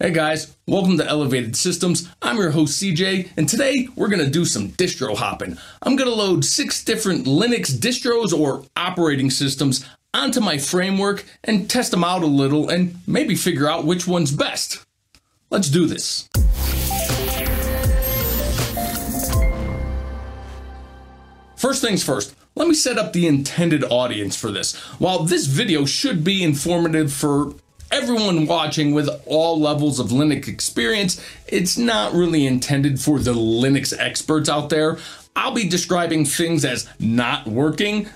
Hey guys, welcome to Elevated Systems. I'm your host CJ, and today we're going to do some distro hopping. I'm going to load six different Linux distros or operating systems onto my framework and test them out a little and maybe figure out which one's best. Let's do this. First things first, let me set up the intended audience for this. While this video should be informative for everyone watching with all levels of Linux experience, it's not really intended for the Linux experts out there. I'll be describing things as not working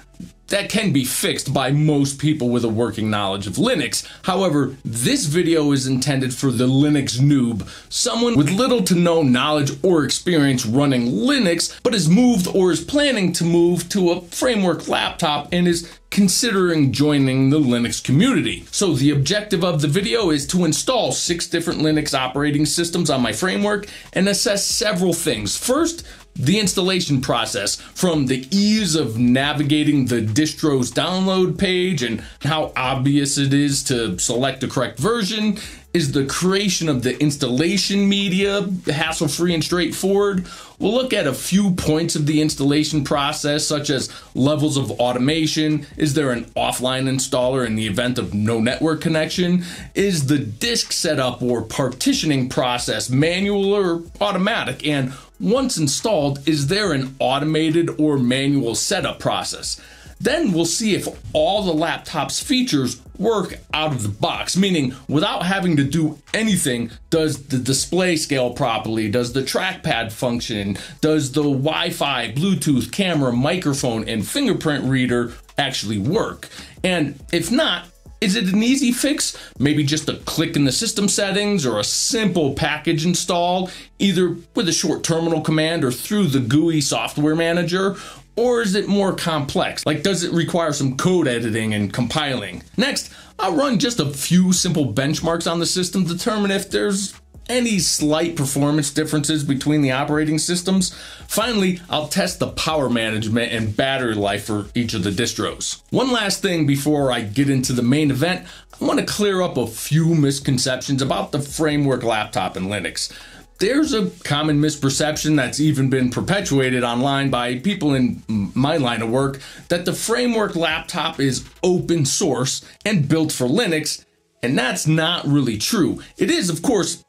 that can be fixed by most people with a working knowledge of Linux. However, this video is intended for the Linux noob, someone with little to no knowledge or experience running Linux, but has moved or is planning to move to a framework laptop and is considering joining the Linux community. So the objective of the video is to install six different Linux operating systems on my framework and assess several things. First, the installation process from the ease of navigating the distro's download page and how obvious it is to select the correct version is the creation of the installation media hassle free and straightforward. We'll look at a few points of the installation process, such as levels of automation. Is there an offline installer in the event of no network connection? Is the disk setup or partitioning process manual or automatic? And once installed, is there an automated or manual setup process? Then we'll see if all the laptop's features work out of the box, meaning without having to do anything, does the display scale properly? Does the trackpad function? Does the Wi Fi, Bluetooth, camera, microphone, and fingerprint reader actually work? And if not, is it an easy fix? Maybe just a click in the system settings or a simple package install, either with a short terminal command or through the GUI software manager? Or is it more complex? Like, does it require some code editing and compiling? Next, I'll run just a few simple benchmarks on the system to determine if there's any slight performance differences between the operating systems. Finally, I'll test the power management and battery life for each of the distros. One last thing before I get into the main event, I want to clear up a few misconceptions about the framework laptop in Linux there's a common misperception that's even been perpetuated online by people in my line of work that the framework laptop is open source and built for Linux, and that's not really true. It is, of course,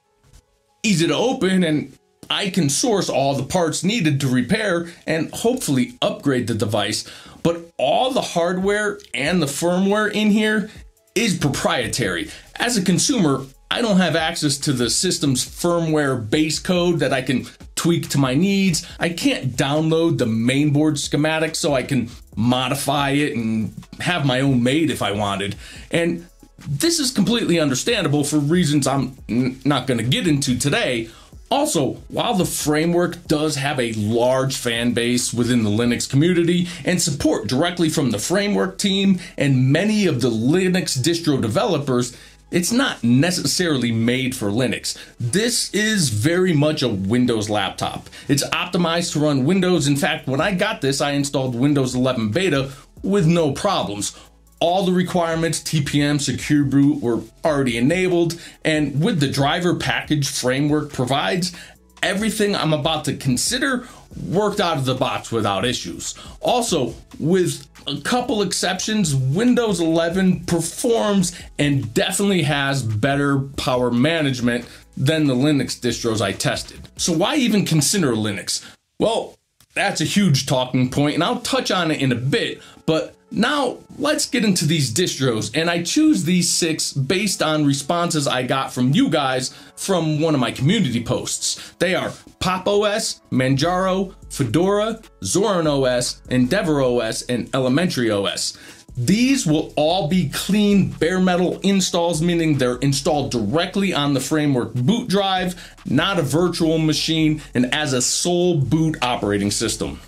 easy to open and I can source all the parts needed to repair and hopefully upgrade the device, but all the hardware and the firmware in here is proprietary. As a consumer, I don't have access to the system's firmware base code that I can tweak to my needs. I can't download the mainboard schematic so I can modify it and have my own made if I wanted. And this is completely understandable for reasons I'm not going to get into today. Also, while the framework does have a large fan base within the Linux community and support directly from the framework team and many of the Linux distro developers, it's not necessarily made for Linux. This is very much a Windows laptop. It's optimized to run Windows. In fact, when I got this, I installed Windows 11 Beta with no problems. All the requirements, TPM, Secure Boot, were already enabled, and with the driver package framework provides, everything I'm about to consider worked out of the box without issues. Also, with a couple exceptions, Windows 11 performs and definitely has better power management than the Linux distros I tested. So, why even consider Linux? Well, that's a huge talking point, and I'll touch on it in a bit, but now, let's get into these distros, and I choose these six based on responses I got from you guys from one of my community posts. They are Pop OS, Manjaro, Fedora, Zorin OS, Endeavour OS, and Elementary OS. These will all be clean bare metal installs, meaning they're installed directly on the framework boot drive, not a virtual machine, and as a sole boot operating system.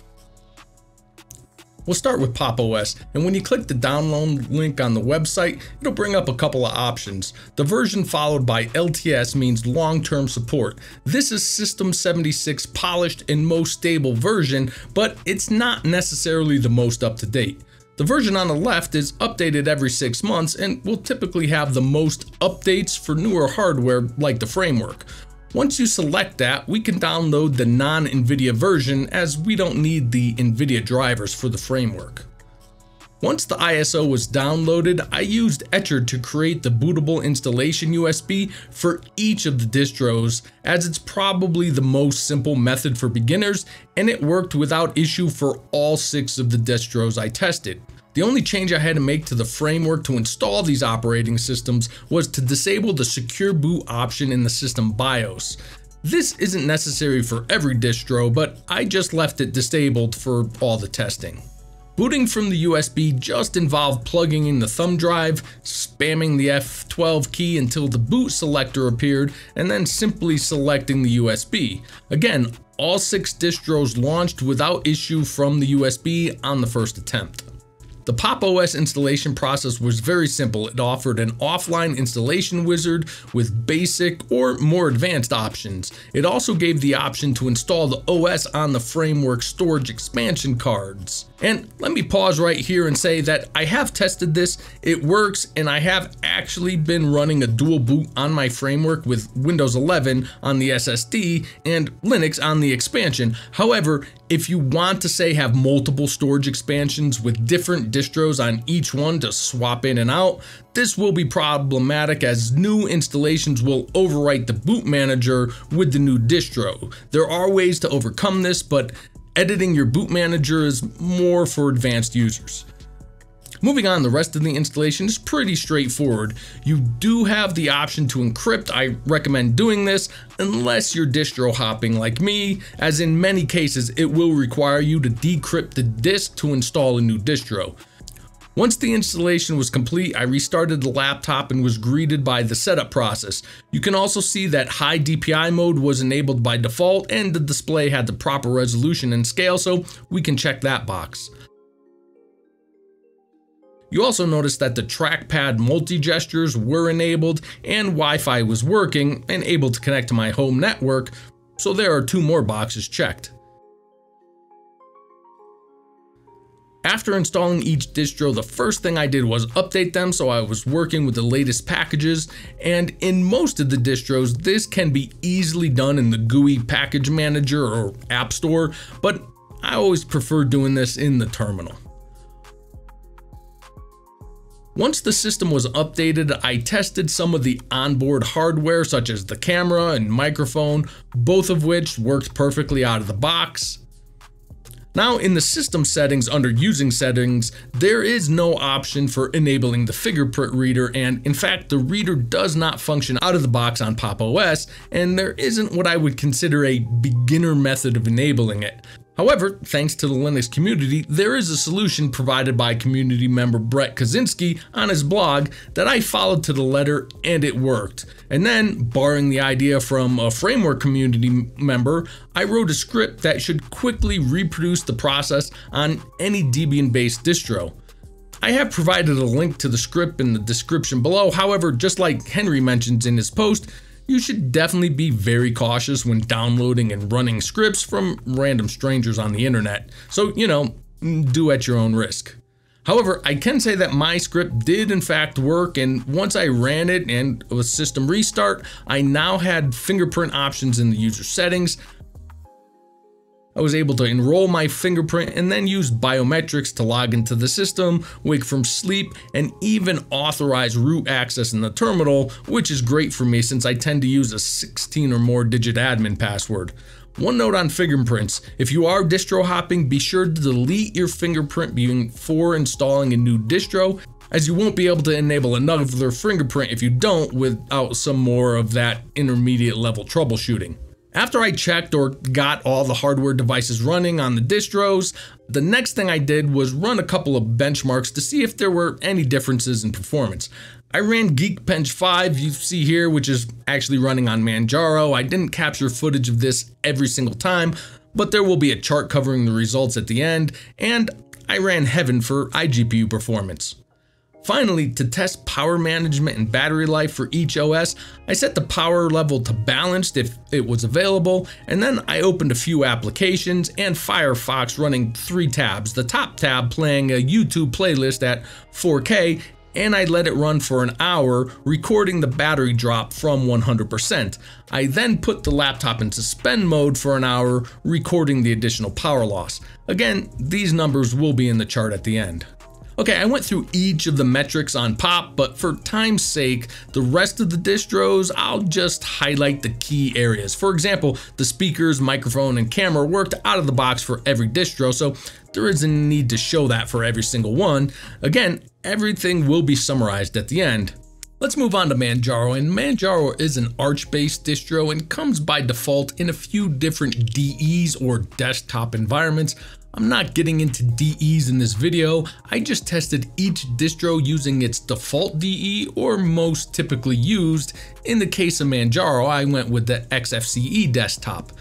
We'll start with Pop! OS, and when you click the download link on the website, it'll bring up a couple of options. The version followed by LTS means long-term support. This is System 76 polished and most stable version, but it's not necessarily the most up-to-date. The version on the left is updated every 6 months and will typically have the most updates for newer hardware like the framework. Once you select that, we can download the non-NVIDIA version as we don't need the NVIDIA drivers for the framework. Once the ISO was downloaded, I used Etcher to create the bootable installation USB for each of the distros as it's probably the most simple method for beginners and it worked without issue for all six of the distros I tested. The only change I had to make to the framework to install these operating systems was to disable the secure boot option in the system BIOS. This isn't necessary for every distro, but I just left it disabled for all the testing. Booting from the USB just involved plugging in the thumb drive, spamming the F12 key until the boot selector appeared, and then simply selecting the USB. Again, all six distros launched without issue from the USB on the first attempt. The Pop! OS installation process was very simple. It offered an offline installation wizard with basic or more advanced options. It also gave the option to install the OS on the framework storage expansion cards. And let me pause right here and say that I have tested this, it works, and I have actually been running a dual boot on my framework with Windows 11 on the SSD and Linux on the expansion. However, if you want to say have multiple storage expansions with different distros on each one to swap in and out, this will be problematic as new installations will overwrite the boot manager with the new distro. There are ways to overcome this, but Editing your boot manager is more for advanced users. Moving on, the rest of the installation is pretty straightforward. You do have the option to encrypt. I recommend doing this unless you're distro hopping like me, as in many cases it will require you to decrypt the disk to install a new distro. Once the installation was complete, I restarted the laptop and was greeted by the setup process. You can also see that high DPI mode was enabled by default and the display had the proper resolution and scale, so we can check that box. You also noticed that the trackpad multi-gestures were enabled and Wi-Fi was working and able to connect to my home network, so there are two more boxes checked. After installing each distro, the first thing I did was update them so I was working with the latest packages, and in most of the distros, this can be easily done in the GUI package manager or app store, but I always prefer doing this in the terminal. Once the system was updated, I tested some of the onboard hardware such as the camera and microphone, both of which worked perfectly out of the box. Now in the system settings under using settings, there is no option for enabling the fingerprint reader and in fact the reader does not function out of the box on Pop! OS and there isn't what I would consider a beginner method of enabling it. However, thanks to the Linux community, there is a solution provided by community member Brett Kosinski on his blog that I followed to the letter and it worked. And then, borrowing the idea from a framework community member, I wrote a script that should quickly reproduce the process on any Debian based distro. I have provided a link to the script in the description below, however, just like Henry mentions in his post, you should definitely be very cautious when downloading and running scripts from random strangers on the internet. So, you know, do at your own risk. However, I can say that my script did in fact work and once I ran it and with system restart, I now had fingerprint options in the user settings. I was able to enroll my fingerprint and then use biometrics to log into the system, wake from sleep, and even authorize root access in the terminal, which is great for me since I tend to use a 16 or more digit admin password. One note on fingerprints, if you are distro hopping, be sure to delete your fingerprint before installing a new distro as you won't be able to enable another fingerprint if you don't without some more of that intermediate level troubleshooting. After I checked or got all the hardware devices running on the distros, the next thing I did was run a couple of benchmarks to see if there were any differences in performance. I ran Geekbench 5 you see here, which is actually running on Manjaro. I didn't capture footage of this every single time, but there will be a chart covering the results at the end, and I ran Heaven for iGPU performance. Finally, to test power management and battery life for each OS, I set the power level to balanced if it was available, and then I opened a few applications and Firefox running three tabs. The top tab playing a YouTube playlist at 4K, and I let it run for an hour, recording the battery drop from 100%. I then put the laptop in suspend mode for an hour, recording the additional power loss. Again, these numbers will be in the chart at the end. Okay, I went through each of the metrics on Pop, but for time's sake, the rest of the distros, I'll just highlight the key areas. For example, the speakers, microphone, and camera worked out of the box for every distro, so there isn't a need to show that for every single one. Again, everything will be summarized at the end. Let's move on to Manjaro, and Manjaro is an Arch-based distro and comes by default in a few different DEs or desktop environments. I'm not getting into DEs in this video, I just tested each distro using its default DE or most typically used. In the case of Manjaro, I went with the XFCE desktop.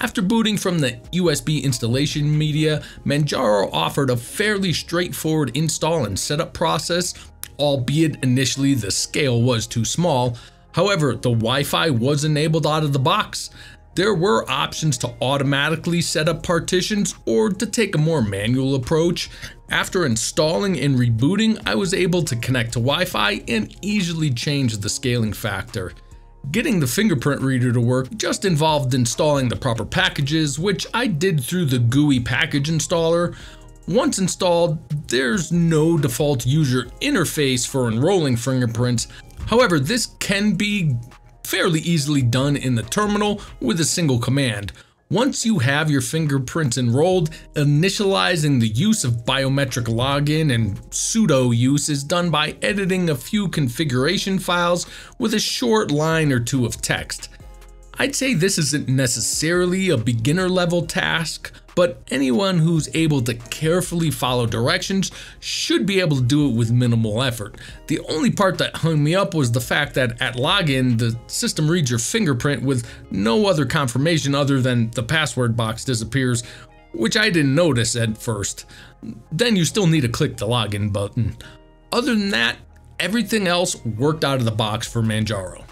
After booting from the USB installation media, Manjaro offered a fairly straightforward install and setup process, albeit initially the scale was too small. However, the Wi-Fi was enabled out of the box. There were options to automatically set up partitions or to take a more manual approach. After installing and rebooting, I was able to connect to Wi-Fi and easily change the scaling factor. Getting the fingerprint reader to work just involved installing the proper packages, which I did through the GUI package installer. Once installed, there's no default user interface for enrolling fingerprints. However, this can be fairly easily done in the terminal with a single command. Once you have your fingerprints enrolled, initializing the use of biometric login and sudo use is done by editing a few configuration files with a short line or two of text. I'd say this isn't necessarily a beginner level task, but anyone who's able to carefully follow directions should be able to do it with minimal effort. The only part that hung me up was the fact that at login, the system reads your fingerprint with no other confirmation other than the password box disappears, which I didn't notice at first. Then you still need to click the login button. Other than that, everything else worked out of the box for Manjaro.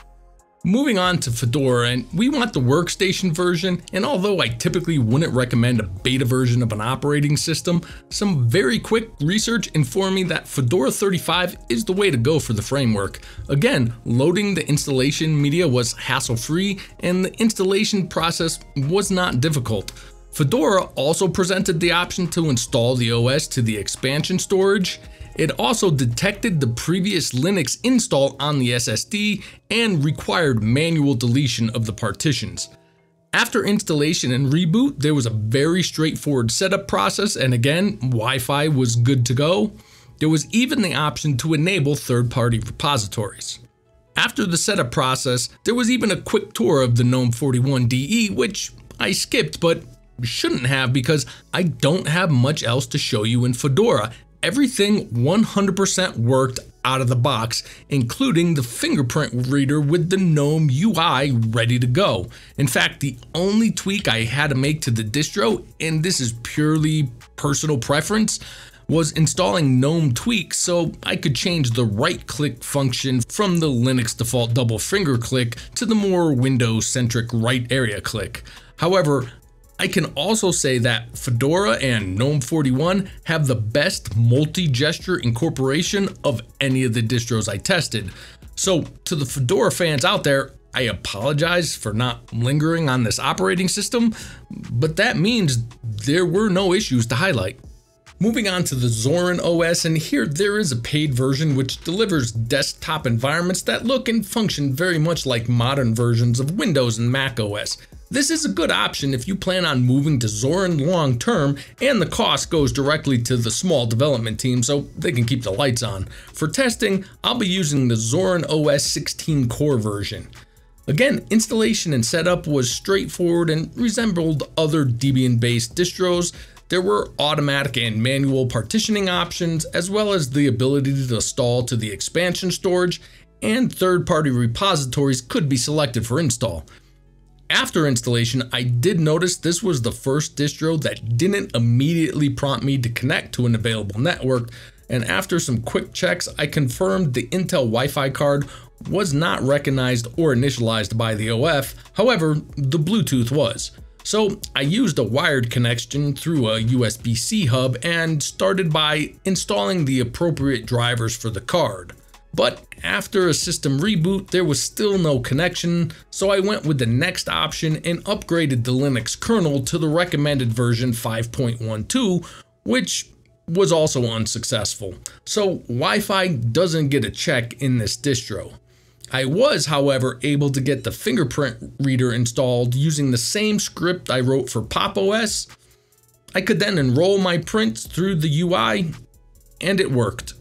Moving on to Fedora, and we want the workstation version, and although I typically wouldn't recommend a beta version of an operating system, some very quick research informed me that Fedora 35 is the way to go for the framework. Again, loading the installation media was hassle-free, and the installation process was not difficult. Fedora also presented the option to install the OS to the expansion storage, it also detected the previous Linux install on the SSD and required manual deletion of the partitions. After installation and reboot, there was a very straightforward setup process, and again, Wi Fi was good to go. There was even the option to enable third party repositories. After the setup process, there was even a quick tour of the GNOME 41DE, which I skipped, but shouldn't have because I don't have much else to show you in Fedora, everything 100% worked out of the box, including the fingerprint reader with the GNOME UI ready to go. In fact, the only tweak I had to make to the distro, and this is purely personal preference, was installing GNOME Tweak so I could change the right click function from the Linux default double finger click to the more Windows centric right area click. However, I can also say that Fedora and GNOME 41 have the best multi-gesture incorporation of any of the distros I tested. So to the Fedora fans out there, I apologize for not lingering on this operating system, but that means there were no issues to highlight. Moving on to the Zorin OS, and here there is a paid version which delivers desktop environments that look and function very much like modern versions of Windows and Mac OS. This is a good option if you plan on moving to Zorin long term and the cost goes directly to the small development team so they can keep the lights on. For testing, I'll be using the Zorin OS 16 core version. Again, installation and setup was straightforward and resembled other Debian based distros. There were automatic and manual partitioning options, as well as the ability to install to the expansion storage, and third party repositories could be selected for install. After installation, I did notice this was the first distro that didn't immediately prompt me to connect to an available network. and after some quick checks, I confirmed the Intel Wi-Fi card was not recognized or initialized by the OS, however, the Bluetooth was. So I used a wired connection through a USB-C hub and started by installing the appropriate drivers for the card. But after a system reboot, there was still no connection, so I went with the next option and upgraded the Linux kernel to the recommended version 5.12, which was also unsuccessful. So Wi-Fi doesn't get a check in this distro. I was, however, able to get the fingerprint reader installed using the same script I wrote for Pop! OS. I could then enroll my prints through the UI, and it worked.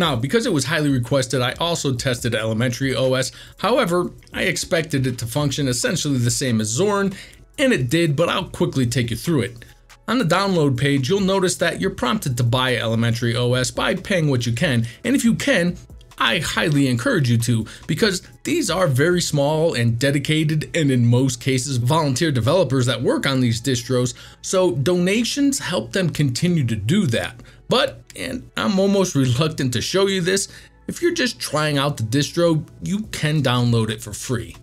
Now, because it was highly requested, I also tested Elementary OS. However, I expected it to function essentially the same as Zorin, and it did, but I'll quickly take you through it. On the download page, you'll notice that you're prompted to buy Elementary OS by paying what you can, and if you can, I highly encourage you to because these are very small and dedicated and in most cases volunteer developers that work on these distros, so donations help them continue to do that. But, and I'm almost reluctant to show you this, if you're just trying out the distro, you can download it for free.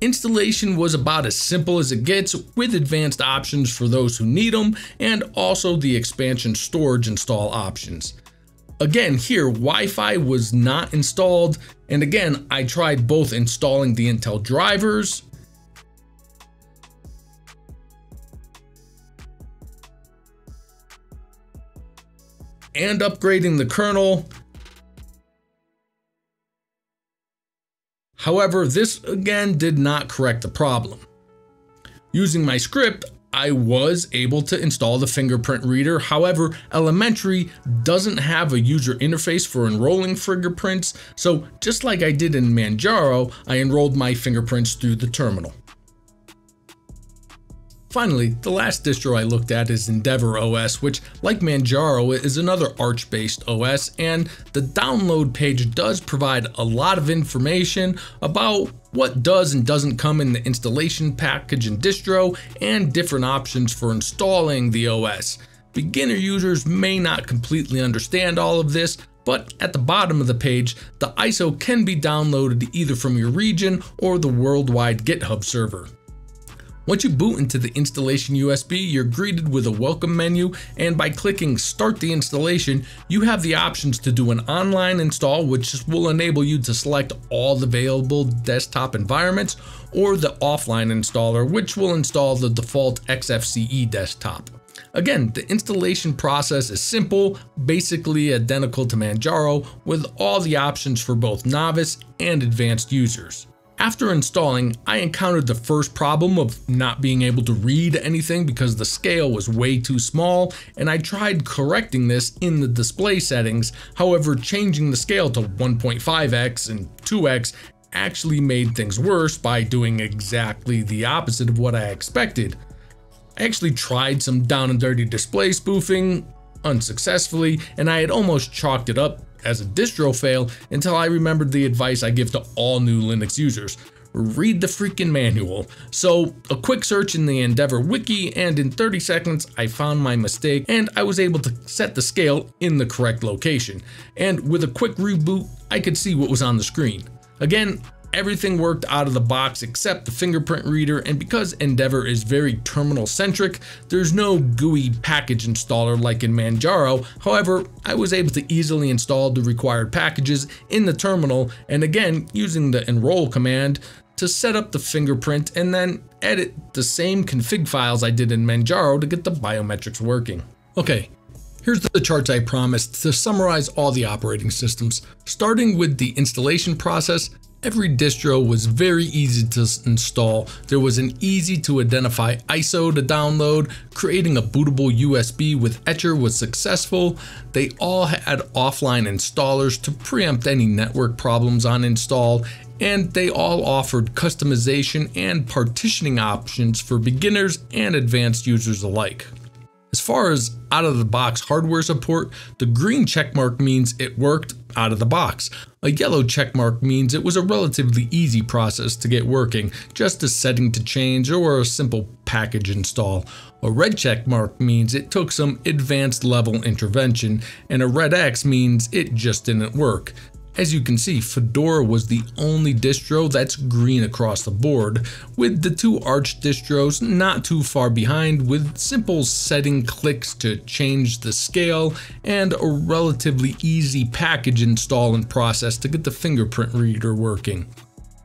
Installation was about as simple as it gets with advanced options for those who need them and also the expansion storage install options. Again, here Wi-Fi was not installed, and again, I tried both installing the Intel drivers and upgrading the kernel. However, this again did not correct the problem. Using my script, I was able to install the fingerprint reader. However, Elementary doesn't have a user interface for enrolling fingerprints, so just like I did in Manjaro, I enrolled my fingerprints through the terminal. Finally, the last distro I looked at is Endeavour OS, which, like Manjaro, is another Arch-based OS, and the download page does provide a lot of information about what does and doesn't come in the installation package and distro, and different options for installing the OS. Beginner users may not completely understand all of this, but at the bottom of the page, the ISO can be downloaded either from your region or the worldwide GitHub server. Once you boot into the installation USB, you're greeted with a welcome menu, and by clicking start the installation, you have the options to do an online install, which will enable you to select all the available desktop environments, or the offline installer, which will install the default XFCE desktop. Again, the installation process is simple, basically identical to Manjaro, with all the options for both novice and advanced users. After installing, I encountered the first problem of not being able to read anything because the scale was way too small, and I tried correcting this in the display settings, however changing the scale to 1.5x and 2x actually made things worse by doing exactly the opposite of what I expected. I actually tried some down and dirty display spoofing, unsuccessfully, and I had almost chalked it up as a distro fail until I remembered the advice I give to all new Linux users. Read the freaking manual. So, a quick search in the Endeavour wiki, and in 30 seconds, I found my mistake and I was able to set the scale in the correct location. And with a quick reboot, I could see what was on the screen. Again, Everything worked out of the box except the fingerprint reader, and because Endeavour is very terminal centric, there's no GUI package installer like in Manjaro. However, I was able to easily install the required packages in the terminal, and again, using the enroll command to set up the fingerprint and then edit the same config files I did in Manjaro to get the biometrics working. Okay, Here's the charts I promised to summarize all the operating systems. Starting with the installation process, Every distro was very easy to install. There was an easy to identify ISO to download. Creating a bootable USB with Etcher was successful. They all had offline installers to preempt any network problems on install. And they all offered customization and partitioning options for beginners and advanced users alike. As far as out of the box hardware support, the green checkmark means it worked out of the box. A yellow checkmark means it was a relatively easy process to get working, just a setting to change or a simple package install. A red checkmark means it took some advanced level intervention, and a red X means it just didn't work. As you can see, Fedora was the only distro that's green across the board, with the two Arch distros not too far behind with simple setting clicks to change the scale and a relatively easy package install and process to get the fingerprint reader working.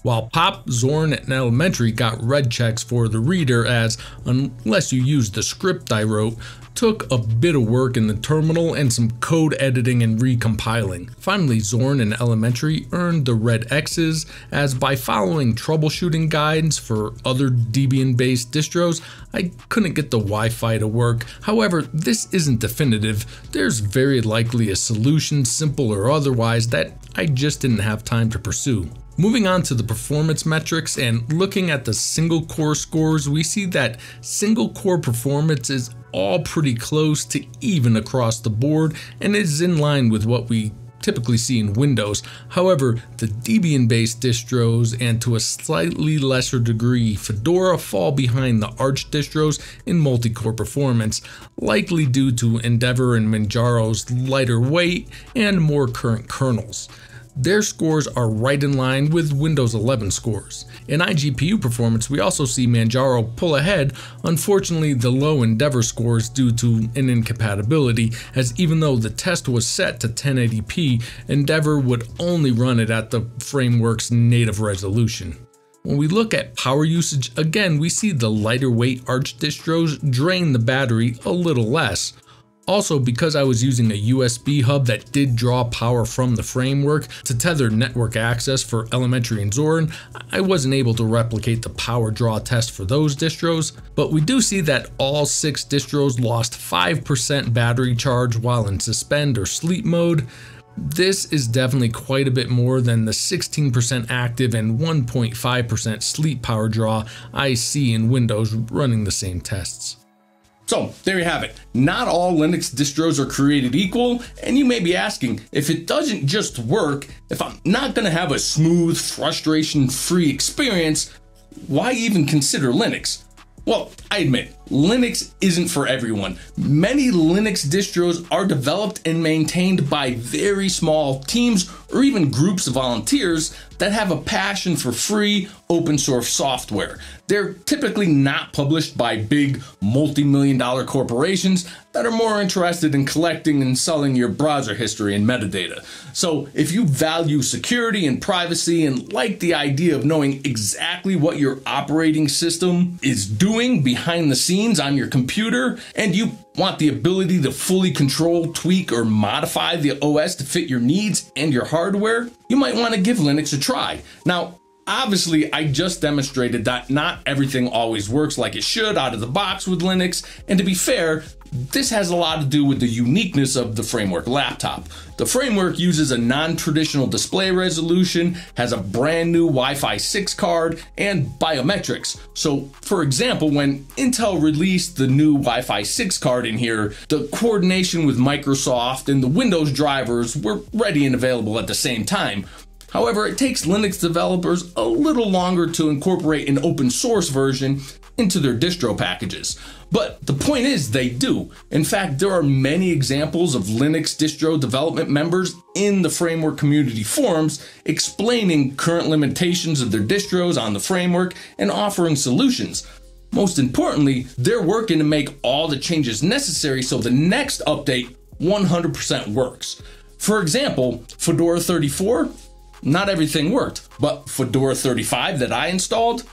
While Pop, Zorin, and Elementary got red checks for the reader as, unless you use the script I wrote, took a bit of work in the terminal and some code editing and recompiling. Finally, Zorin and Elementary earned the red X's as by following troubleshooting guides for other Debian-based distros, I couldn't get the Wi-Fi to work. However, this isn't definitive. There's very likely a solution, simple or otherwise, that I just didn't have time to pursue. Moving on to the performance metrics and looking at the single core scores, we see that single core performance is all pretty close to even across the board and is in line with what we typically see in Windows. However, the Debian based distros and to a slightly lesser degree Fedora fall behind the Arch distros in multi core performance, likely due to Endeavour and Manjaro's lighter weight and more current kernels. Their scores are right in line with Windows 11 scores. In iGPU performance, we also see Manjaro pull ahead, unfortunately the low Endeavour scores due to an incompatibility, as even though the test was set to 1080p, Endeavour would only run it at the framework's native resolution. When we look at power usage, again we see the lighter weight Arch distros drain the battery a little less, also, because I was using a USB hub that did draw power from the framework to tether network access for Elementary and Zorin, I wasn't able to replicate the power draw test for those distros, but we do see that all six distros lost 5% battery charge while in suspend or sleep mode. This is definitely quite a bit more than the 16% active and 1.5% sleep power draw I see in Windows running the same tests. So there you have it. Not all Linux distros are created equal, and you may be asking, if it doesn't just work, if I'm not gonna have a smooth, frustration-free experience, why even consider Linux? Well, I admit, Linux isn't for everyone. Many Linux distros are developed and maintained by very small teams or even groups of volunteers that have a passion for free open source software. They're typically not published by big multi million dollar corporations that are more interested in collecting and selling your browser history and metadata. So, if you value security and privacy and like the idea of knowing exactly what your operating system is doing behind the scenes on your computer, and you want the ability to fully control, tweak, or modify the OS to fit your needs and your hardware, you might want to give Linux a try. Now, Obviously, I just demonstrated that not everything always works like it should out of the box with Linux, and to be fair, this has a lot to do with the uniqueness of the framework laptop. The framework uses a non-traditional display resolution, has a brand new Wi-Fi 6 card, and biometrics. So, for example, when Intel released the new Wi-Fi 6 card in here, the coordination with Microsoft and the Windows drivers were ready and available at the same time. However, it takes Linux developers a little longer to incorporate an open source version into their distro packages. But the point is, they do. In fact, there are many examples of Linux distro development members in the framework community forums explaining current limitations of their distros on the framework and offering solutions. Most importantly, they're working to make all the changes necessary so the next update 100% works. For example, Fedora 34, not everything worked, but Fedora 35 that I installed,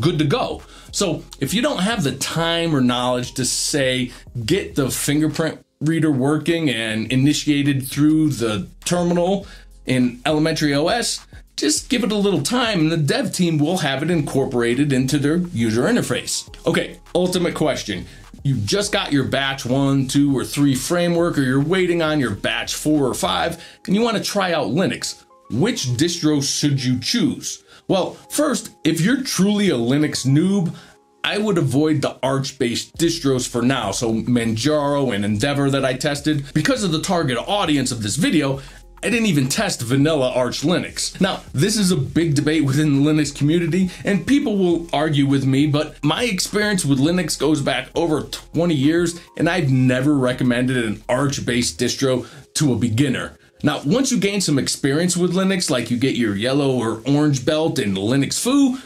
good to go. So if you don't have the time or knowledge to say, get the fingerprint reader working and initiated through the terminal in elementary OS, just give it a little time and the dev team will have it incorporated into their user interface. Okay, ultimate question. You just got your batch one, two, or three framework, or you're waiting on your batch four or five, and you want to try out Linux. Which distro should you choose? Well, first, if you're truly a Linux noob, I would avoid the Arch based distros for now, so Manjaro and Endeavour that I tested. Because of the target audience of this video, I didn't even test vanilla Arch Linux. Now, this is a big debate within the Linux community, and people will argue with me, but my experience with Linux goes back over 20 years, and I've never recommended an Arch based distro to a beginner. Now, once you gain some experience with Linux, like you get your yellow or orange belt in Linux Fu,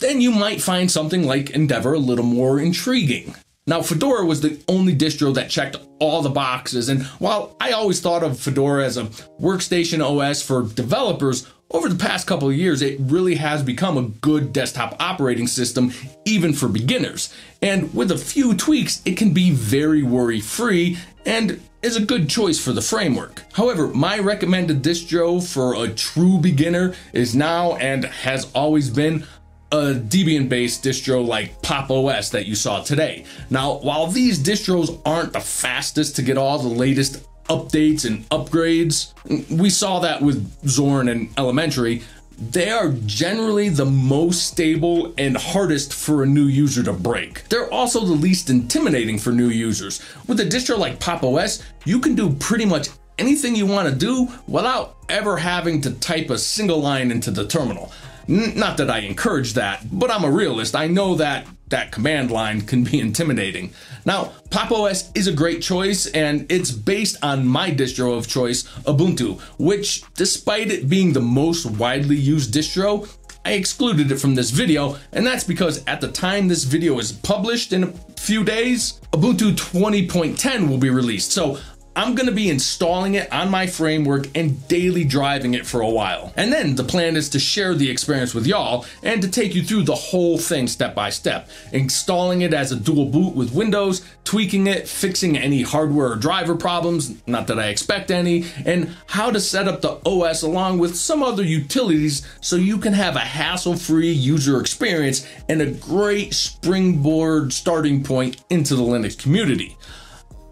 then you might find something like Endeavour a little more intriguing. Now, Fedora was the only distro that checked all the boxes, and while I always thought of Fedora as a workstation OS for developers, over the past couple of years, it really has become a good desktop operating system, even for beginners. And with a few tweaks, it can be very worry free and is a good choice for the framework. However, my recommended distro for a true beginner is now and has always been a Debian based distro like Pop! OS that you saw today. Now, while these distros aren't the fastest to get all the latest updates and upgrades, we saw that with Zorin and Elementary. They are generally the most stable and hardest for a new user to break. They're also the least intimidating for new users. With a distro like Pop! OS, you can do pretty much anything you want to do without ever having to type a single line into the terminal. N- not that I encourage that, but I'm a realist. I know that that command line can be intimidating. Now, Pop! OS is a great choice, and it's based on my distro of choice, Ubuntu, which, despite it being the most widely used distro, I excluded it from this video, and that's because at the time this video is published in a few days, Ubuntu 20.10 will be released. So I'm going to be installing it on my framework and daily driving it for a while. And then the plan is to share the experience with y'all and to take you through the whole thing step by step, installing it as a dual boot with Windows, tweaking it, fixing any hardware or driver problems, not that I expect any, and how to set up the OS along with some other utilities so you can have a hassle-free user experience and a great springboard starting point into the Linux community.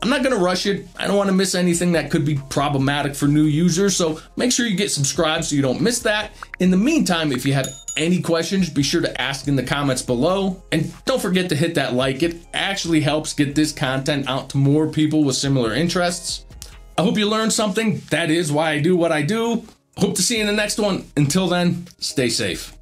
I'm not going to rush it. I don't want to miss anything that could be problematic for new users, so make sure you get subscribed so you don't miss that. In the meantime, if you have any questions, be sure to ask in the comments below. And don't forget to hit that like. It actually helps get this content out to more people with similar interests. I hope you learned something. That is why I do what I do. Hope to see you in the next one. Until then, stay safe.